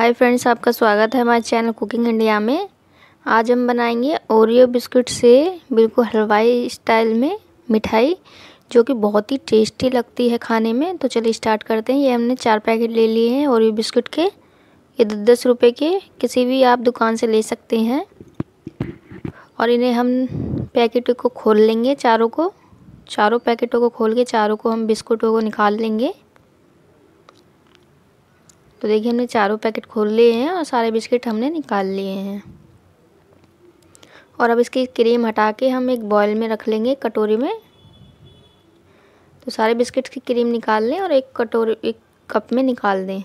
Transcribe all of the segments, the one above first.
Hi friends आपका स्वागत है हमारे चैनल कुकिंग इंडिया में। आज हम बनाएँगे ओरियो बिस्किट से बिल्कुल हलवाई स्टाइल में मिठाई, जो कि बहुत ही टेस्टी लगती है खाने में। तो चलिए स्टार्ट करते हैं। ये हमने चार पैकेट ले लिए हैं ओरियो बिस्कुट के। ये दस दस रुपये के, किसी भी आप दुकान से ले सकते हैं। और इन्हें हम पैकेट को खोल लेंगे चारों को। चारों पैकेटों को खोल के चारों को हम बिस्कुटों को निकाल लेंगे। तो देखिए हमने चारों पैकेट खोल लिए हैं और सारे बिस्किट हमने निकाल लिए हैं। और अब इसकी क्रीम हटा के हम एक बॉयल में रख लेंगे कटोरी में। तो सारे बिस्किट की क्रीम निकाल लें और एक कटोरी, एक कप में निकाल दें।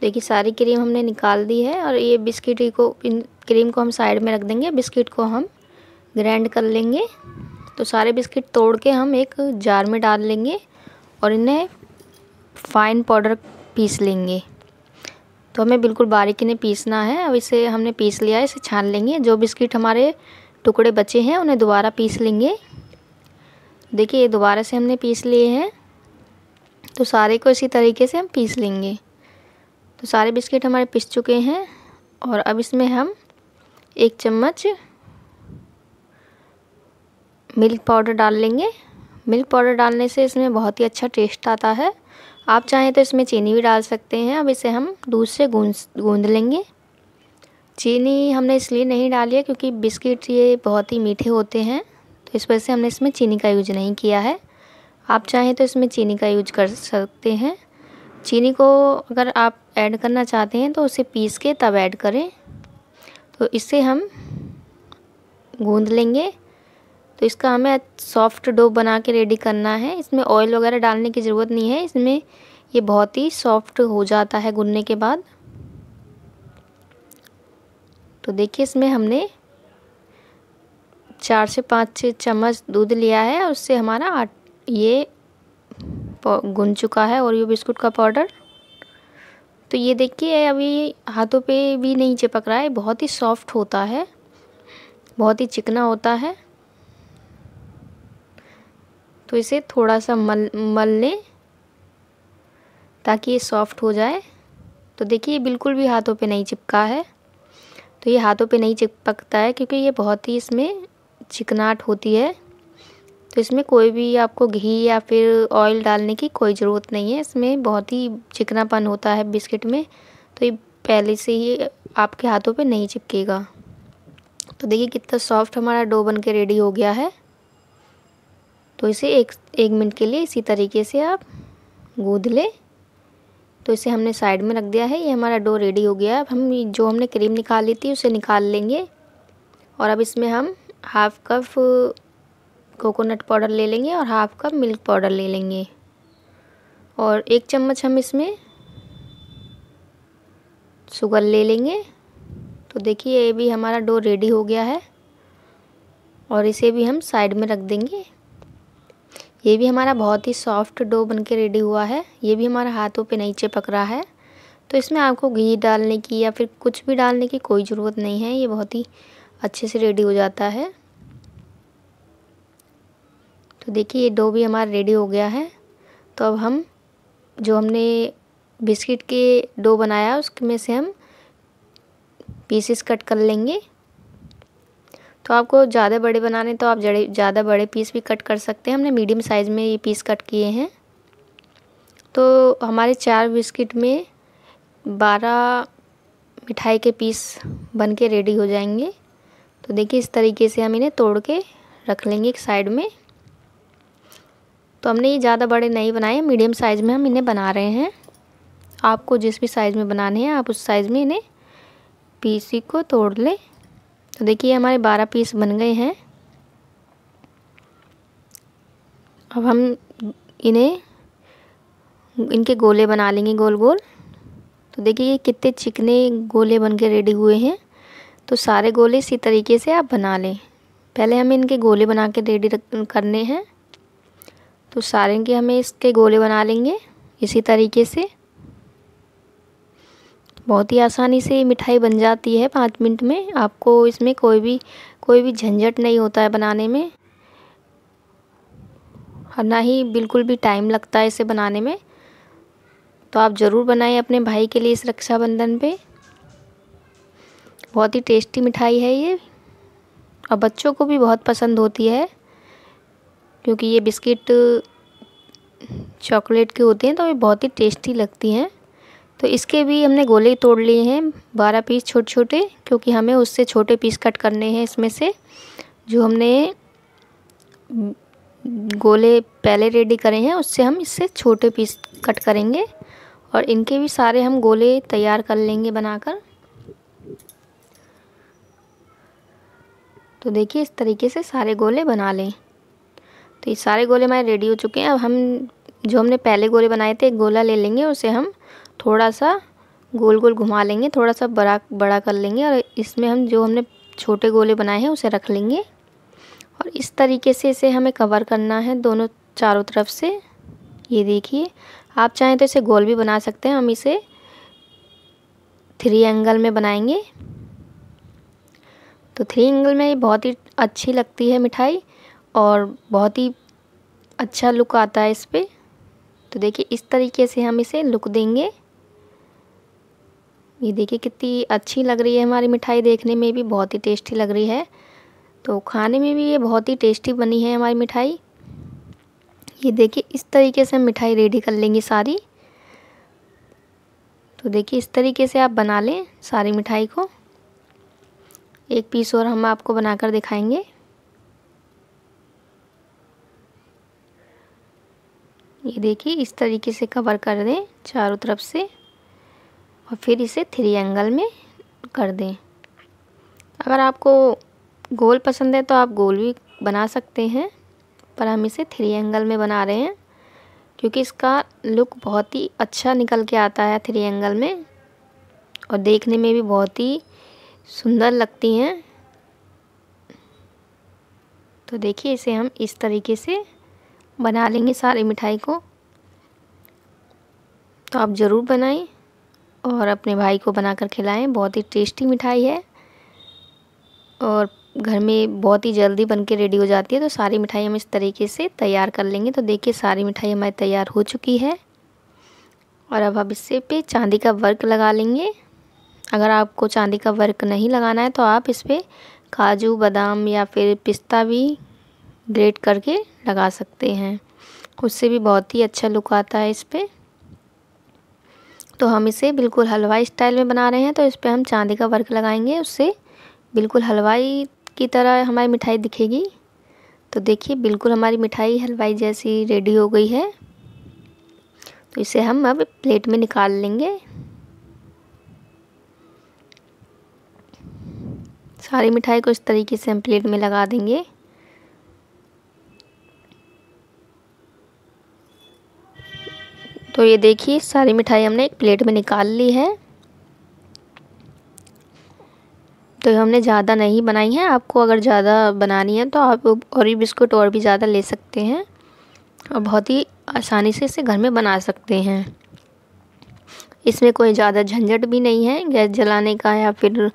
देखिए सारी क्रीम हमने निकाल दी है और ये बिस्किट को, इन क्रीम को हम साइड में रख देंगे, बिस्किट को हम ग्राइंड कर लेंगे। तो सारे बिस्किट तोड़ के हम एक जार में डाल लेंगे और इन्हें फाइन पाउडर पीस लेंगे। तो हमें बिल्कुल बारीकी ने पीसना है। अब इसे हमने पीस लिया है, इसे छान लेंगे। जो बिस्किट हमारे टुकड़े बचे हैं, उन्हें दोबारा पीस लेंगे। देखिए, ये दोबारा से हमने पीस लिए हैं। तो सारे को इसी तरीके से हम पीस लेंगे। तो सारे बिस्किट हमारे पिस चुके हैं और अब इसमें हम एक चम्मच मिल्क पाउडर डाल लेंगे। मिल्क पाउडर डालने से इसमें बहुत ही अच्छा टेस्ट आता है। आप चाहें तो इसमें चीनी भी डाल सकते हैं। अब इसे हम दूध से गूंद गूंद लेंगे। चीनी हमने इसलिए नहीं डाली है क्योंकि बिस्किट ये बहुत ही मीठे होते हैं तो इस वजह से हमने इसमें चीनी का यूज़ नहीं किया है। आप चाहें तो इसमें चीनी का यूज़ कर सकते हैं। चीनी को अगर आप ऐड करना चाहते हैं तो उसे पीस के तब ऐड करें। तो इसे हम गूंद लेंगे। तो इसका हमें सॉफ्ट डो बना के रेडी करना है। इसमें ऑयल वगैरह डालने की ज़रूरत नहीं है। इसमें ये बहुत ही सॉफ्ट हो जाता है गुनने के बाद। तो देखिए इसमें हमने चार से पाँच छः चम्मच दूध लिया है और उससे हमारा आट ये गुन चुका है और ये बिस्कुट का पाउडर तो ये देखिए, अभी हाथों पे भी नहीं चिपक रहा है। बहुत ही सॉफ्ट होता है। बहुत ही चिकना होता है। तो इसे थोड़ा सा मल मल लें ताकि ये सॉफ्ट हो जाए। तो देखिए, ये बिल्कुल भी हाथों पे नहीं चिपका है। तो ये हाथों पे नहीं चिपकता है क्योंकि ये बहुत ही इसमें चिकनाट होती है। तो इसमें कोई भी आपको घी या फिर ऑयल डालने की कोई ज़रूरत नहीं है। इसमें बहुत ही चिकनापन होता है बिस्किट में। तो ये पहले से ही आपके हाथों पे नहीं चिपकेगा। तो देखिए कितना सॉफ्ट हमारा डो बन के रेडी हो गया है। तो इसे एक एक मिनट के लिए इसी तरीके से आप गूँध लें। तो इसे हमने साइड में रख दिया है। ये हमारा डो रेडी हो गया। अब हम जो हमने क्रीम निकाल थी, उसे निकाल लेंगे। और अब इसमें हम हाफ़ कप कोकोनट पाउडर ले लेंगे और हाफ़ कप मिल्क पाउडर ले लेंगे। और एक चम्मच हम इसमें शुगर ले लेंगे। तो देखिए, ये भी हमारा डो रेडी हो गया है। और इसे भी हम साइड में रख देंगे। ये भी हमारा बहुत ही सॉफ्ट डो बन के रेडी हुआ है। ये भी हमारा हाथों पे नहीं चिपक रहा है। तो इसमें आपको घी डालने की या फिर कुछ भी डालने की कोई ज़रूरत नहीं है। ये बहुत ही अच्छे से रेडी हो जाता है। तो देखिए, ये डो भी हमारा रेडी हो गया है। तो अब हम जो हमने बिस्किट के डो बनाया, उसमें से हम पीसेस कट कर लेंगे। तो आपको ज़्यादा बड़े बनाने तो आप जड़े, ज़्यादा बड़े पीस भी कट कर सकते हैं। हमने मीडियम साइज़ में ये पीस कट किए हैं। तो हमारे चार बिस्किट में बारह मिठाई के पीस बन के रेडी हो जाएँगे। तो देखिए, इस तरीके से हम इन्हें तोड़ के रख लेंगे एक साइड में। तो हमने ये ज़्यादा बड़े नहीं बनाए, मीडियम साइज़ में हम इन्हें बना रहे हैं। आपको जिस भी साइज़ में बनाने हैं, आप उस साइज़ में इन्हें पीसी को तोड़ लें। तो देखिए, हमारे बारह पीस बन गए हैं। अब हम इन्हें, इनके गोले बना लेंगे गोल गोल। तो देखिए, ये कितने चिकने गोले बन के रेडी हुए हैं। तो सारे गोले इसी तरीके से आप बना लें। पहले हमें इनके गोले बना के रेडी करने हैं। तो सारे के हमें इसके गोले बना लेंगे, इसी तरीके से। बहुत ही आसानी से मिठाई बन जाती है पाँच मिनट में। आपको इसमें कोई भी कोई भी झंझट नहीं होता है बनाने में। और ना ही बिल्कुल भी टाइम लगता है इसे बनाने में। तो आप ज़रूर बनाएँ अपने भाई के लिए इस रक्षाबंधन पे। बहुत ही टेस्टी मिठाई है ये। और बच्चों को भी बहुत पसंद होती है, क्योंकि ये बिस्किट चॉकलेट के होते हैं तो ये बहुत ही टेस्टी लगती हैं। तो इसके भी हमने गोले तोड़ लिए हैं, बारह पीस छोटे छोटे क्योंकि हमें उससे छोटे पीस कट करने हैं इसमें से, जो हमने गोले पहले रेडी करे हैं, उससे हम इससे छोटे पीस कट करेंगे, और इनके भी सारे हम गोले तैयार कर लेंगे बनाकर। तो देखिए इस तरीके से सारे गोले बना लें। तो ये सारे गोले हमारे रेडी हो चुके हैं, अब हम जो हमने पहले गोले बनाए थे, एक गोला ले लेंगे, उसे हम थोड़ा सा गोल गोल घुमा लेंगे थोड़ा सा बड़ा बड़ा कर लेंगे और इसमें हम जो हमने छोटे गोले बनाए हैं उसे रख लेंगे। और इस तरीके से इसे हमें कवर करना है दोनों, चारों तरफ़ से। ये देखिए, आप चाहें तो इसे गोल भी बना सकते हैं। हम इसे थ्री एंगल में बनाएँगे। तो थ्री एंगल में ये बहुत ही अच्छी लगती है मिठाई और बहुत ही अच्छा लुक आता है इस पर तो देखिए, इस तरीके से हम इसे लुक देंगे। ये देखिए कितनी अच्छी लग रही है हमारी मिठाई, देखने में भी बहुत ही टेस्टी लग रही है। तो खाने में भी ये बहुत ही टेस्टी बनी है हमारी मिठाई। ये देखिए इस तरीके से हम मिठाई रेडी कर लेंगे सारी। तो देखिए इस तरीके से आप बना लें सारी मिठाई को। एक पीस और हम आपको बनाकर दिखाएँगे। ये देखिए इस तरीके से कवर कर दें चारों तरफ़ से। और फिर इसे थ्री एंगल में कर दें। अगर आपको गोल पसंद है तो आप गोल भी बना सकते हैं, पर हम इसे थ्री एंगल में बना रहे हैं, क्योंकि इसका लुक बहुत ही अच्छा निकल के आता है थ्री एंगल में, और देखने में भी बहुत ही सुंदर लगती हैं। तो देखिए इसे हम इस तरीके से बना लेंगे सारी मिठाई को। तो आप ज़रूर बनाएँ। और अपने भाई को बनाकर खिलाएँ। बहुत ही टेस्टी मिठाई है। और घर में बहुत ही जल्दी बन के रेडी हो जाती है तो सारी मिठाई हम इस तरीके से तैयार कर लेंगे। तो देखिए, सारी मिठाई हमारी तैयार हो चुकी है। और अब हम इससे पे चांदी का वर्क लगा लेंगे। अगर आपको चांदी का वर्क नहीं लगाना है तो आप इस पर काजू, बादाम या फिर पिस्ता भी ग्रेट करके लगा सकते हैं। उससे भी बहुत ही अच्छा लुक आता है इस पर तो हम इसे बिल्कुल हलवाई स्टाइल में बना रहे हैं तो इस पर हम चांदी का वर्क लगाएँगे, उससे बिल्कुल हलवाई की तरह हमारी मिठाई दिखेगी। तो देखिए, बिल्कुल हमारी मिठाई हलवाई जैसी रेडी हो गई है। तो इसे हम अब प्लेट में निकाल लेंगे। सारी मिठाई को इस तरीके से हम प्लेट में लगा देंगे। तो ये देखिए, सारी मिठाई हमने एक प्लेट में निकाल ली है। तो हमने ज़्यादा नहीं बनाई है। आपको अगर ज़्यादा बनानी है तो आप और भी बिस्कुट और भी ज़्यादा ले सकते हैं और बहुत ही आसानी से इसे घर में बना सकते हैं। इसमें कोई ज़्यादा झंझट भी नहीं है, गैस जलाने का या फिर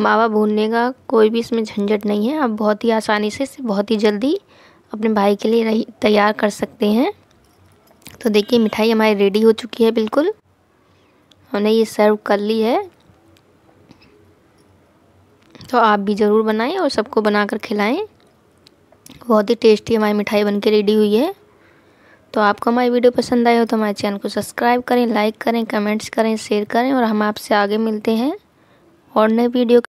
मावा भूनने का कोई भी इसमें झंझट नहीं है। आप बहुत ही आसानी से इसे बहुत ही जल्दी अपने भाई के लिए तैयार कर सकते हैं। तो देखिए, मिठाई हमारी रेडी हो चुकी है बिल्कुल। हमने ये सर्व कर ली है। तो आप भी ज़रूर बनाएँ और सबको बनाकर खिलाएँ। बहुत ही टेस्टी हमारी मिठाई बनके रेडी हुई है। तो आपको हमारी वीडियो पसंद आई हो तो हमारे चैनल को सब्सक्राइब करें लाइक करें कमेंट्स करें शेयर करें और हम आपसे आगे मिलते हैं। और नए वीडियो